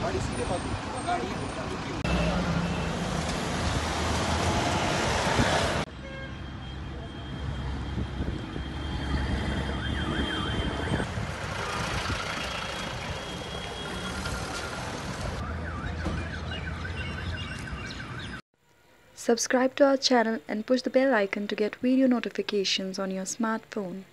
गाड़ी सीधे बात गाड़ी Subscribe to our channel and push the bell icon to get video notifications on your smartphone.